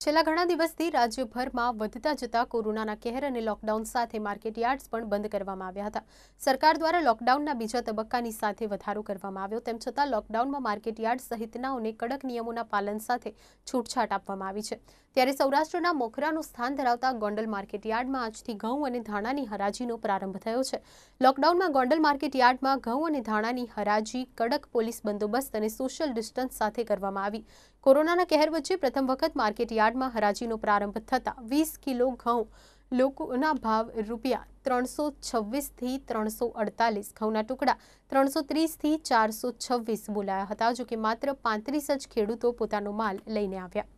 છેલ્લા ઘણા દિવસથી રાજ્યભરમાં વધતા જતા કોરોનાના કહેર અને લોકડાઉન સાથે માર્કેટયાર્ડ્સ પણ બંધ કરવામાં આવ્યા હતા. સરકાર દ્વારા લોકડાઉનના બીજા તબક્કાની સાથે વધારો કરવામાં આવ્યો, તેમ છતાં લોકડાઉનમાં માર્કેટયાર્ડ સહિતનાઓને કડક નિયમોના પાલન સાથે છૂટછાટ આપવામાં આવી છે. ત્યારે સૌરાષ્ટ્રના મોખરાનું સ્થાન ધરાવતા ગોંડલ માર્કેટયાર્ડમાં આજથી ઘઉં અને ધાણાની હરાજીનો પ્રારંભ થયો છે. લોકડાઉનમાં ગોંડલ માર્કેટયાર્ડમાં ઘઉં અને ધાણાની હરાજી, કડક પોલીસ બંદોબસ્ત અને સોશિયલ ડિસ્ટન્સ સાથે કરવામાં આવી. કોરોનાના કહેર વચ્ચે પ્રથમ વખત માર્કેટયાર્ડ યાર્ડમાં હરાજીનો પ્રારંભ થતાં વીસ કિલો ઘઉં લોકોના ભાવ રૂપિયા ત્રણસો છવ્વીસથી ત્રણસો અડતાલીસ ઘઉંના ટુકડા, ત્રણસો ત્રીસથી ચારસો છવ્વીસ બોલાયા હતા, જોકે માત્ર પાંત્રીસ જ ખેડૂતો પોતાનો માલ લઈને આવ્યા.